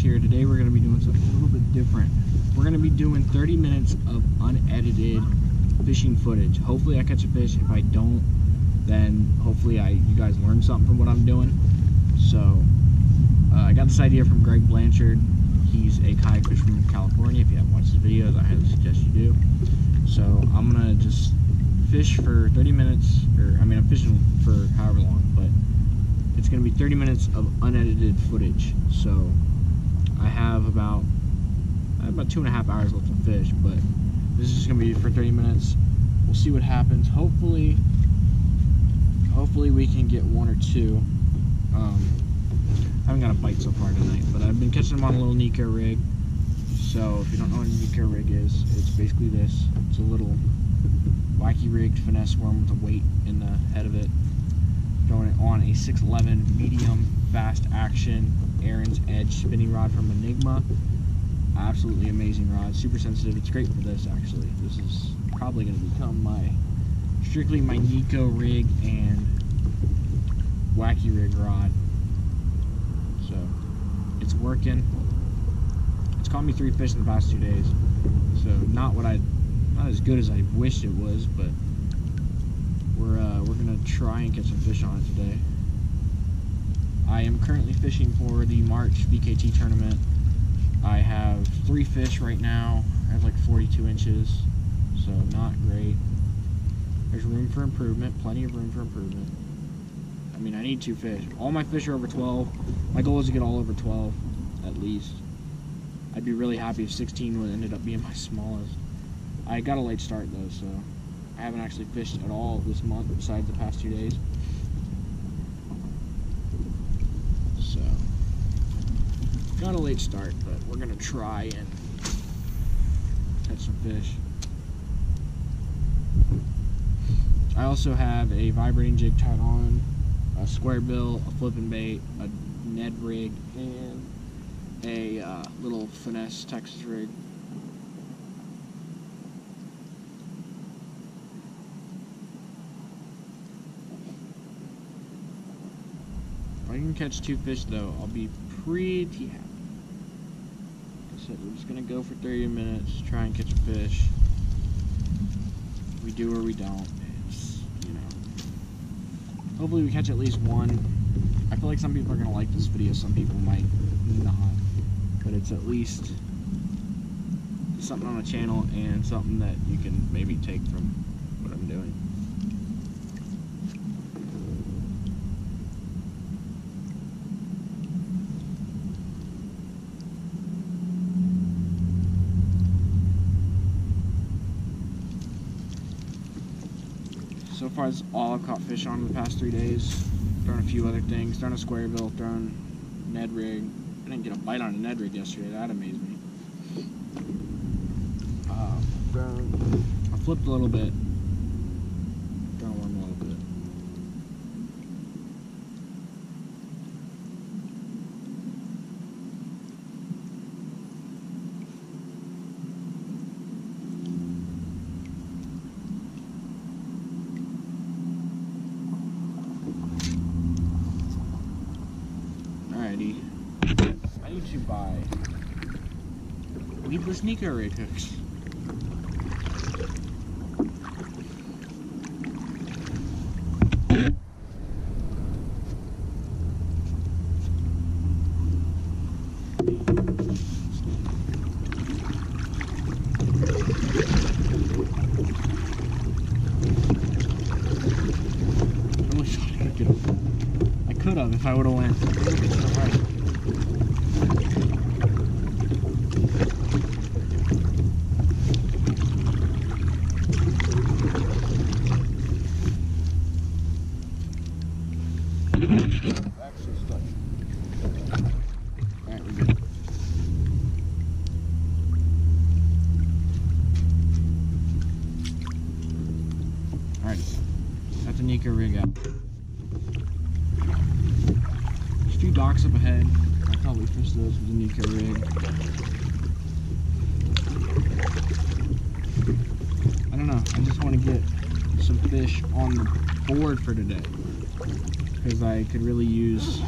Here. Today we're going to be doing something a little bit different. We're going to be doing 30 minutes of unedited fishing footage. Hopefully I catch a fish. If I don't, then hopefully I you guys learn something from what I'm doing. So uh, I got this idea from Greg Blanchard. He's a kayak fisherman from California. If you haven't watched his videos, I highly suggest you do. So I'm gonna just fish for 30 minutes, or I mean I'm fishing for however long, but it's gonna be 30 minutes of unedited footage. So I have about I have about two and a half hours left to fish, but this is just gonna be for 30 minutes. We'll see what happens. Hopefully, hopefully we can get one or two. Um, I haven't got a bite so far tonight, but I've been catching them on a little Neko rig. So if you don't know what a Neko rig is, it's basically this. It's a little wacky rigged finesse worm with a weight in the head of it. Throwing it on a 611 medium fast action Aaron's Edge spinning rod from Enigma. Absolutely amazing rod, super sensitive. It's great for this actually. This is probably going to become my strictly my Neko rig and wacky rig rod. So it's working. It's caught me three fish in the past two days. So not what I, not as good as I wished it was, but we're uh, we're gonna try and catch some fish on it today. I am currently fishing for the March VKT tournament. I have three fish right now. I have like 42 inches, so not great. There's room for improvement, plenty of room for improvement. I mean, I need two fish. All my fish are over 12. My goal is to get all over 12, at least. I'd be really happy if 16 would ended up being my smallest. I got a late start though, so I haven't actually fished at all this month besides the past two days. So, got a late start, but we're gonna try and catch some fish. I also have a vibrating jig tied on, a square bill, a flipping bait, a Ned rig, and a uh, little finesse Texas rig. If I can catch two fish though, I'll be pretty happy. Like I said, we're just gonna go for 30 minutes, try and catch a fish. We do or we don't. It's, you know. Hopefully we catch at least one. I feel like some people are gonna like this video, some people might not. But it's at least something on the channel and something that you can maybe take from what I'm doing. So far, all I've caught fish on in the past three days. Thrown a few other things. Thrown a square bill. Thrown Ned rig. I didn't get a bite on a Ned rig yesterday. That amazed me. Uh, thrown, I flipped a little bit. Thrown one a little bit. Alrighty. I need to buy weedless Neko rig hooks. I wish I could get a I could have if I would have went. to the right. Actually stuck. Alright, we're good. Alright. Got the Neko rig out. There's a few docks up ahead. I probably fish those with the Neko rig. I don't know. I just want to get some fish on the board for today. Because I could really use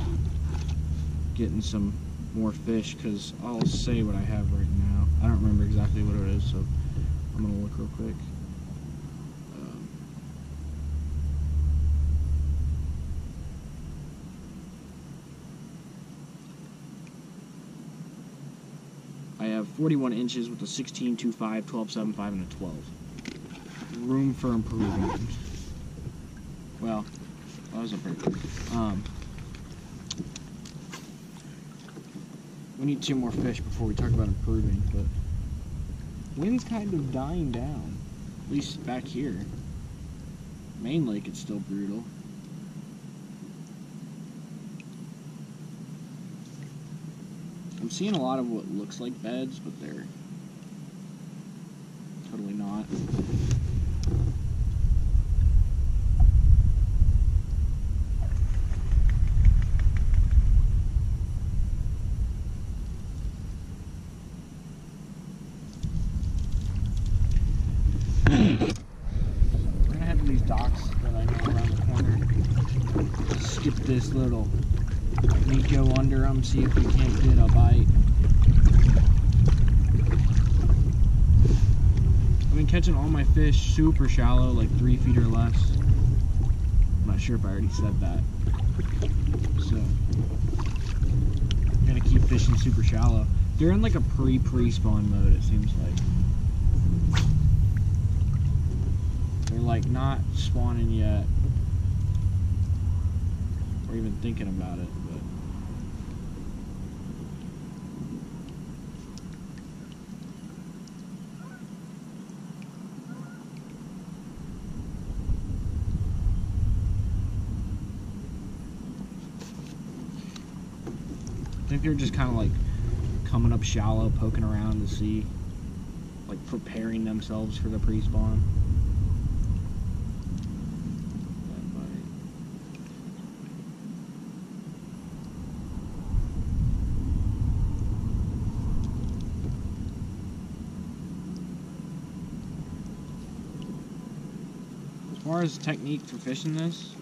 getting some more fish because I'll say what I have right now. I don't remember exactly what it is, so I'm gonna look real quick. 41 inches with a 16, 2, 5, 12, 7, 5, and a 12. Room for improvement. Well, that was a pretty good. Um, we need two more fish before we talk about improving, but wind's kind of dying down. At least back here. Main lake, it's still brutal. I'm seeing a lot of what looks like beds, but they're totally not. This little Neko under them, see if we can't get a bite. I've been catching all my fish super shallow, like three feet or less. I'm not sure if I already said that. So, I'm gonna keep fishing super shallow. They're in like a pre-pre-spawn mode, it seems like. They're like not spawning yet. Or even thinking about it, but I think they're just kind of like coming up shallow, poking around to see, like preparing themselves for the pre-spawn. As far as technique for fishing this,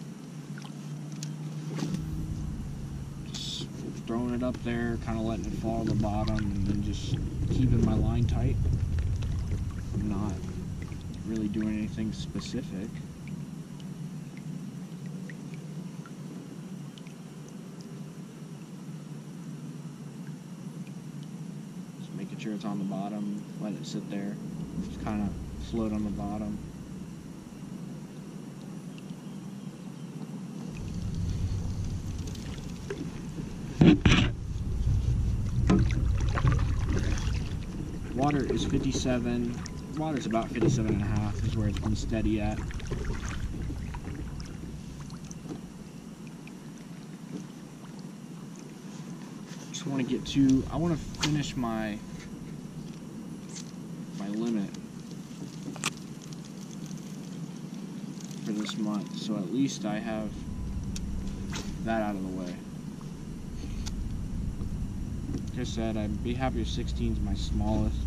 just throwing it up there, kind of letting it fall to the bottom, and then just keeping my line tight. I'm not really doing anything specific. Just making sure it's on the bottom, let it sit there, just kind of float on the bottom. Water is 57. Water is about 57 and a half is where it's been steady at. Just want to get to, I want to finish my, my limit for this month. So at least I have that out of the way. Like I said, I'd be happy if 16 is my smallest.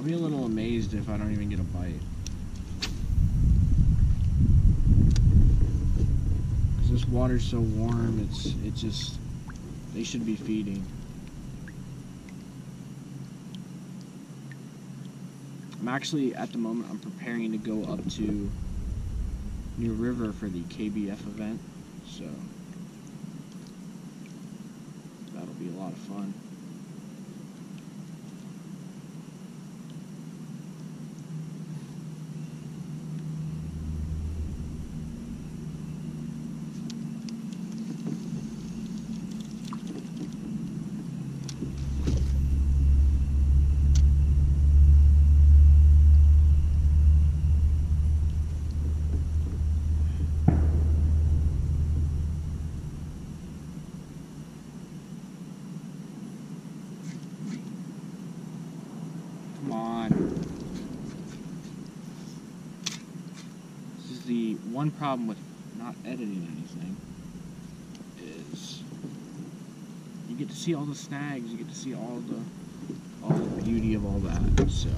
I'll be a little amazed if I don't even get a bite. Cause this water's so warm, it's it just they should be feeding. I'm actually at the moment I'm preparing to go up to New River for the KBF event, so that'll be a lot of fun. Come on. This is the one problem with not editing anything is. You get to see all the snags. You get to see all the all the beauty of all that. So.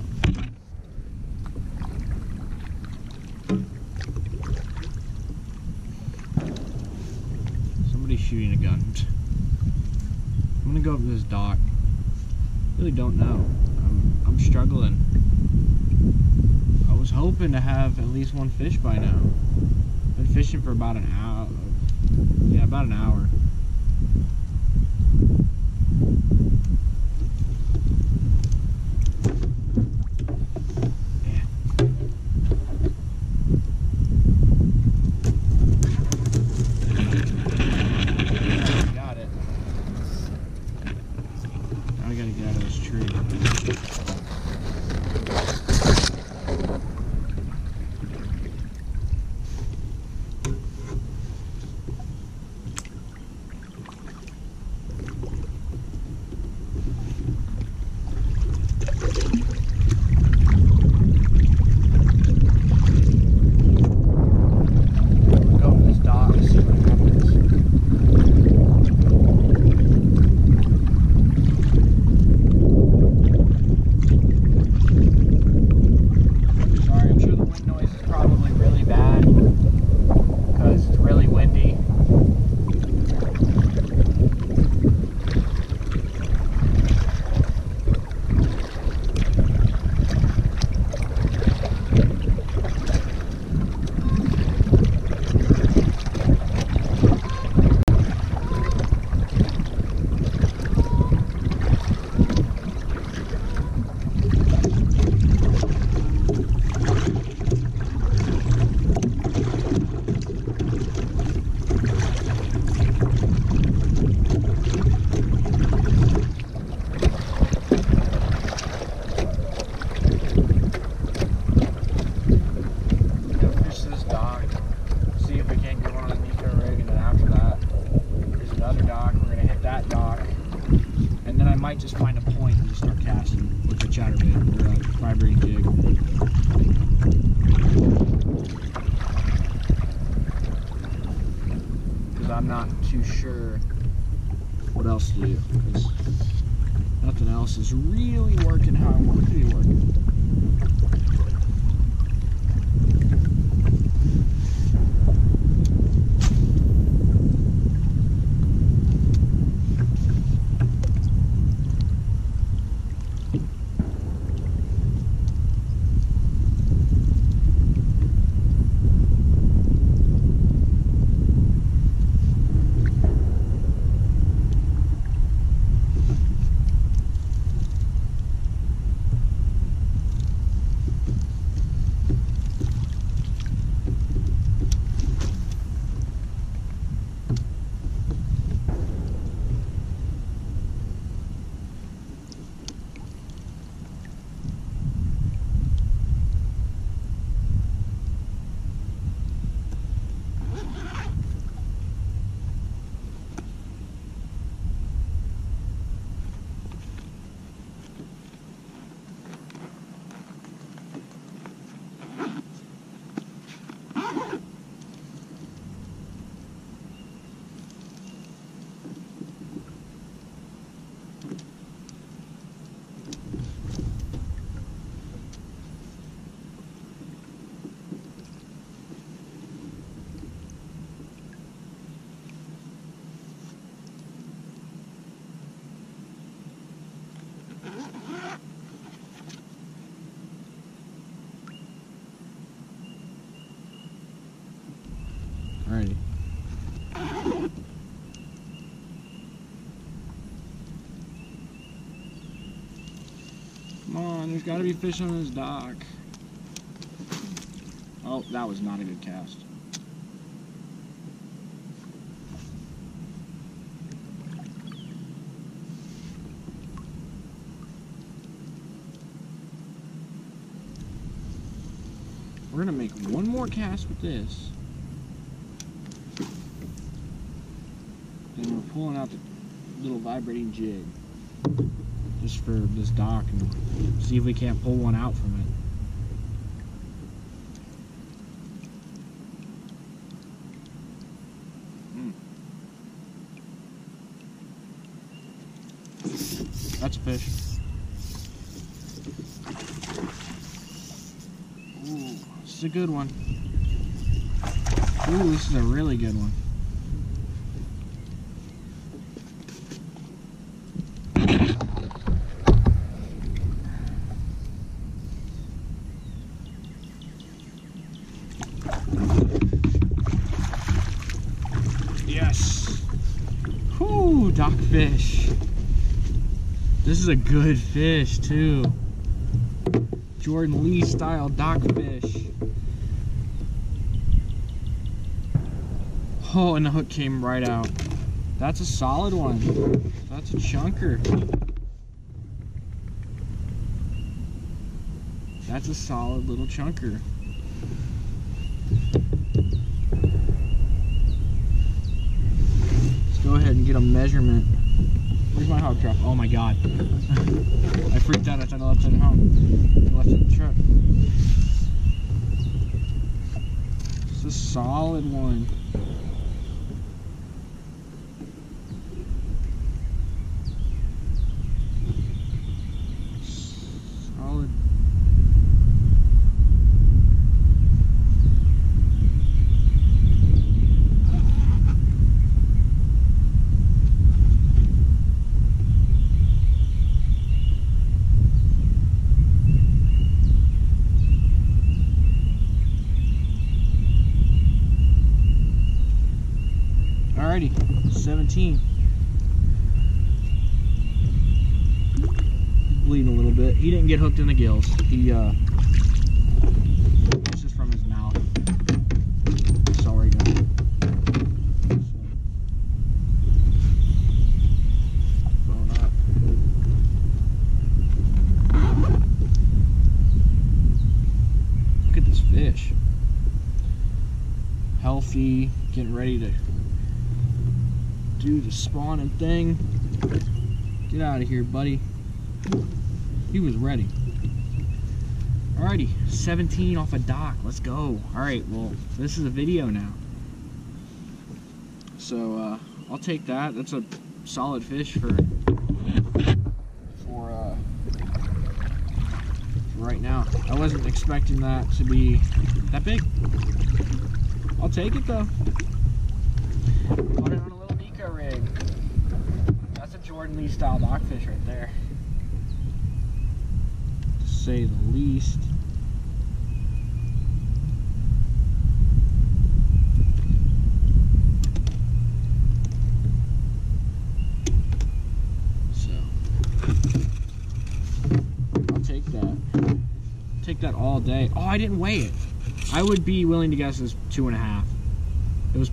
Somebody's shooting a gun. I'm gonna go up to this dock. Really don't know. I'm, I'm struggling. I was hoping to have at least one fish by now. Been fishing for about an hour. Yeah, about an hour. Is really working how I want it to be working. Come on, there's gotta be fish on this dock. Oh, that was not a good cast. We're gonna make one more cast with this. And we're pulling out the little vibrating jig. Just for this dock and see if we can't pull one out from it. Hmm. That's a fish. Ooh, this is a good one. Ooh, this is a really good one. Yes. Whoo, dock fish. This is a good fish too. Jordan Lee style dock fish. Oh, and the hook came right out. That's a solid one. That's a chunker. That's a solid little chunker. Let's go ahead and get a measurement. Where's my hog trap? Oh my god. I freaked out. I thought I left it at home. I left it in the truck. It's a solid one. Solid. Alrighty, 17. Bleeding a little bit. He didn't get hooked in the gills. He, uh, this is from his mouth. Sorry, guys. Look at this fish. Healthy, getting ready to do the spawning thing. Get out of here, buddy. He was ready. Alrighty, 17 off a dock. Let's go. Alright, well, this is a video now. So, uh, I'll take that. That's a solid fish for, for, uh, for right now. I wasn't expecting that to be that big. I'll take it, though. Caught it on a little Neko rig. Lee style dogfish right there. To say the least. So I'll take that. Take that all day. Oh, I didn't weigh it. I would be willing to guess it's two and a half. It was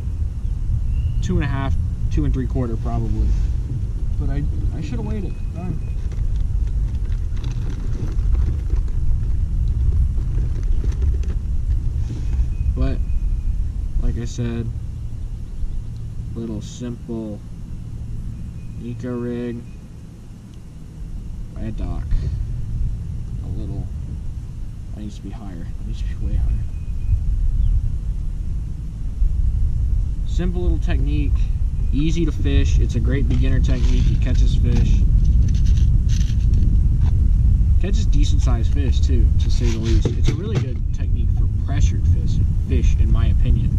two and a half, two and three quarter probably. But I I should have waited. Darn. But like I said, little simple eco rig by a dock. A little that needs to be higher. That needs to be way higher. simple little technique, easy to fish. It's a great beginner technique. It catches fish. Catches decent sized fish too, to say the least. It's a really good technique for pressured fish, fish in my opinion.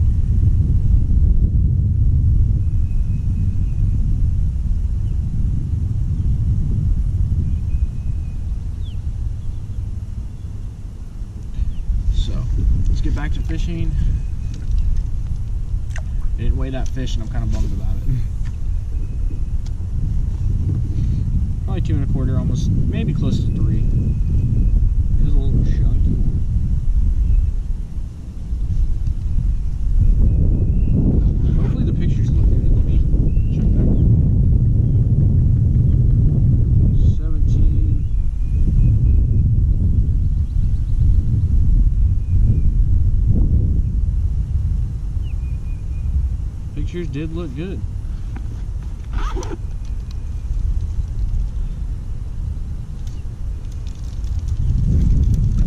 So, let's get back to fishing. I didn't weigh that fish and I'm kind of bummed about it. Mm. Probably two and a quarter, almost, maybe close to three. It was a little chunky one. Hopefully the pictures look good. Let me check that. 17. Did look good.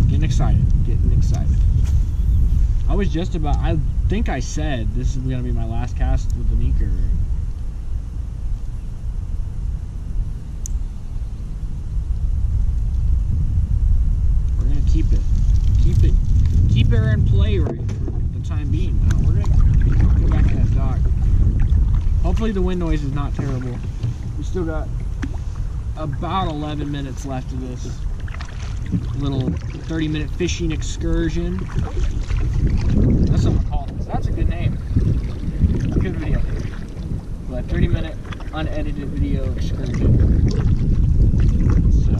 Getting excited. Getting excited. I was just about, I think I said this is going to be my last cast with the Neko rig. they're in play right for the time being. Now we're gonna go back to that dock. The wind noise is not terrible. We still got about 11 minutes left of this little 30 minute fishing excursion. That's what I'm calling this. That's a good name. Good video. But 30 minute unedited video excursion. So.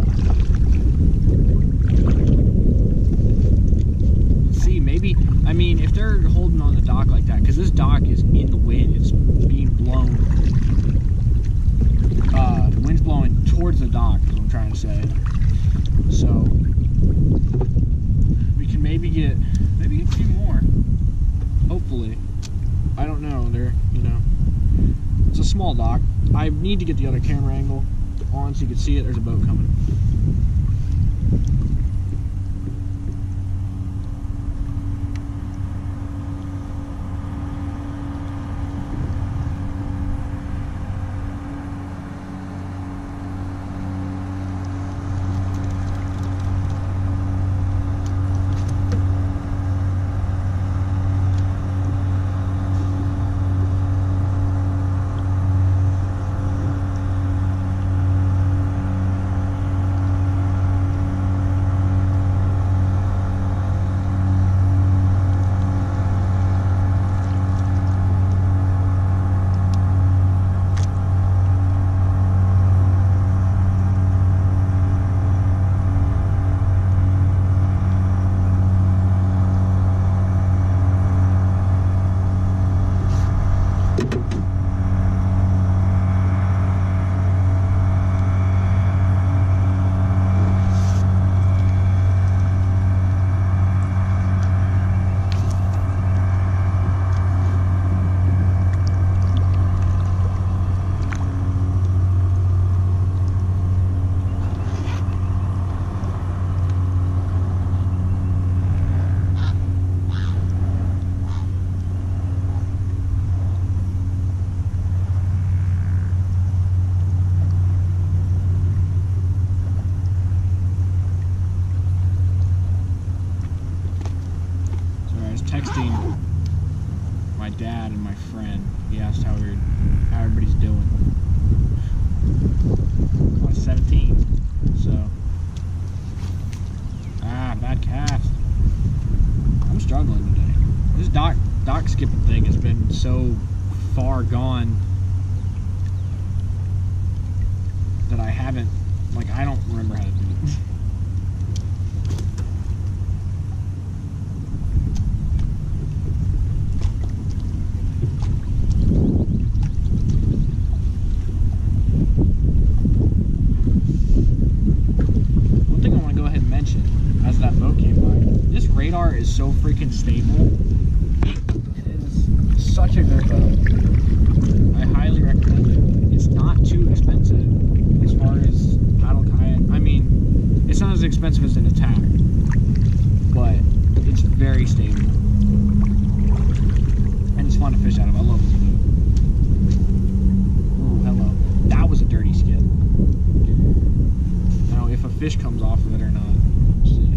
Let's see, maybe, I mean, if they're holding on the dock like that, because this dock is in the wind, it's being blown, uh, the wind's blowing towards the dock, is what I'm trying to say. So, we can maybe get, maybe get a few more, hopefully. I don't know, they're, you know, it's a small dock. I need to get the other camera angle on so you can see it. There's a boat coming. Everybody's doing. I 17, so ah, bad cast. I'm struggling today. This dock dock skipping thing has been so far gone that I haven't like I don't remember how to do it. One thing I want to go ahead and mention as that boat came by, this radar is so freaking stable. It is such a good boat. I highly recommend it. It's not too expensive as far as paddle kayak. I mean, not as expensive as an ATAK, but it's very stable. And it's fun to fish out of. I love this boat. Ooh, hello. That was a dirty skip. Now, if a fish comes off of it or not. let's see.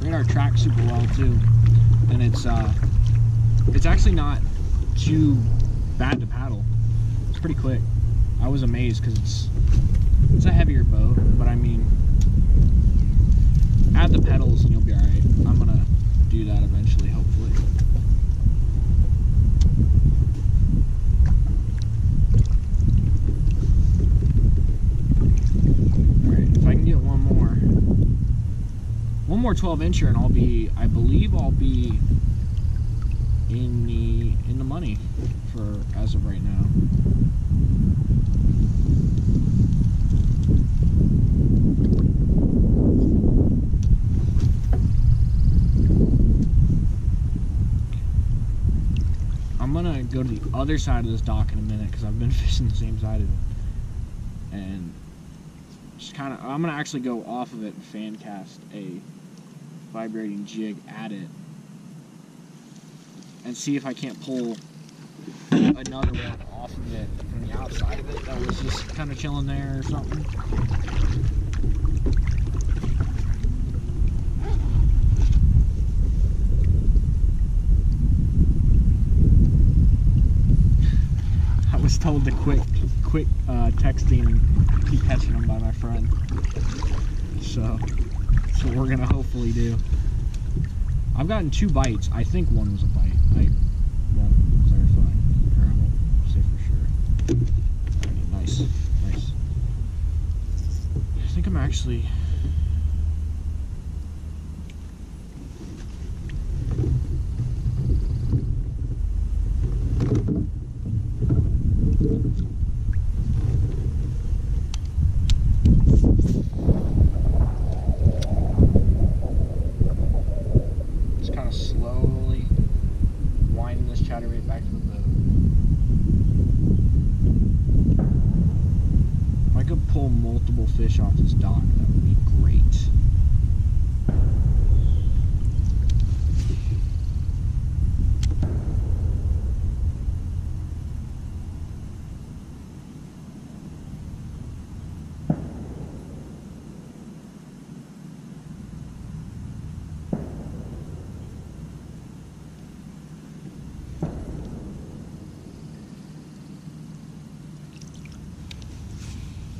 Radar tracks super well too, and it's uh, it's actually not too bad to paddle. It's pretty quick. I was amazed because it's it's a heavier boat, but I mean, add the pedals and you'll be all right. I'm gonna do that eventually, hopefully. All right, if I can get one more one more 12 incher and I'll be, I believe I'll be in the in the money for as of right now. I'm gonna go to the other side of this dock in a minute because I've been fishing the same side of it, and just kind of I'm gonna actually go off of it and fan cast a vibrating jig at it and see if I can't pull another one off of it from the outside of it that was just kind of chilling there or something. I was told to quit, quit uh, texting keep catching them by my friend. So, so we're gonna hopefully do. I've gotten two bites. I think one was a bite. I won't clarify, or I won't say for sure. Alrighty, nice, nice. I think I'm actually. Just kind of slowly winding this chatterbait back to the boat. If I could pull multiple fish off this dock, that would be great.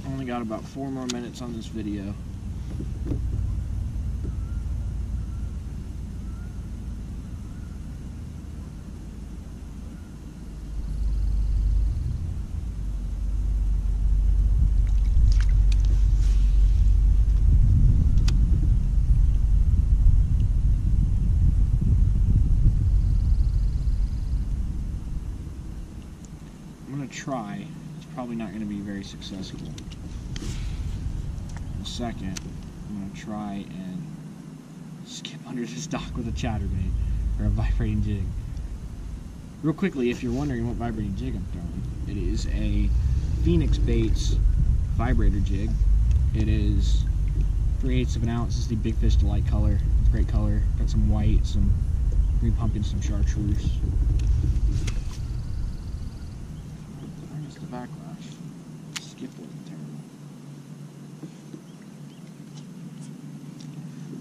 I only got about four more minutes on this video. I'm gonna try. It's probably not gonna be very successful. Second, I'm gonna try and skip under this dock with a chatterbait or a vibrating jig. Real quickly, if you're wondering what vibrating jig I'm throwing, it is a Phenix Baits vibrator jig. It is 3 eighths of an ounce. It's the Big Fish Delight color. It's great color. Got some white, some green pumpkin, some chartreuse. I missed the backlash. Skip wasn't terrible.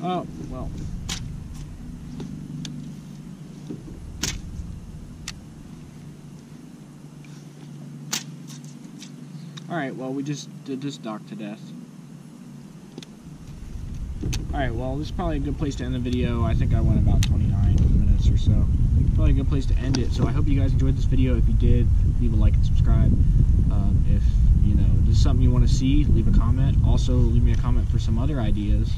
Oh, well. Alright, well, we just did this dock to death. Alright, well, this is probably a good place to end the video. I think I went about 29 minutes or so. Probably a good place to end it. So I hope you guys enjoyed this video. If you did, leave a like and subscribe. Um, if, you know, this is something you want to see, leave a comment. Also, leave me a comment for some other ideas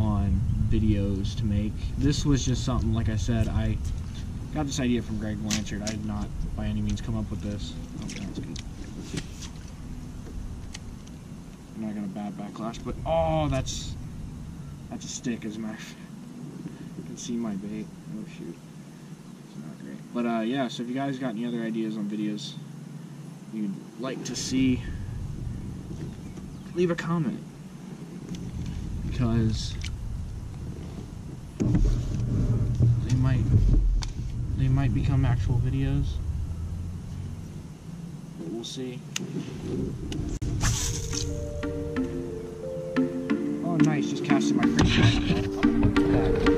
on videos to make. This was just something, like I said, I got this idea from Greg Blanchard. I did not, by any means, come up with this. Oh, that's good. I'm not gonna bad backlash, but oh, that's that's a stick, as of. You can see my bait. Oh shoot, it's not great. But uh, yeah, so if you guys got any other ideas on videos you'd like to see, leave a comment because they might they might become actual videos. We'll see. Oh, nice! Just casting my free.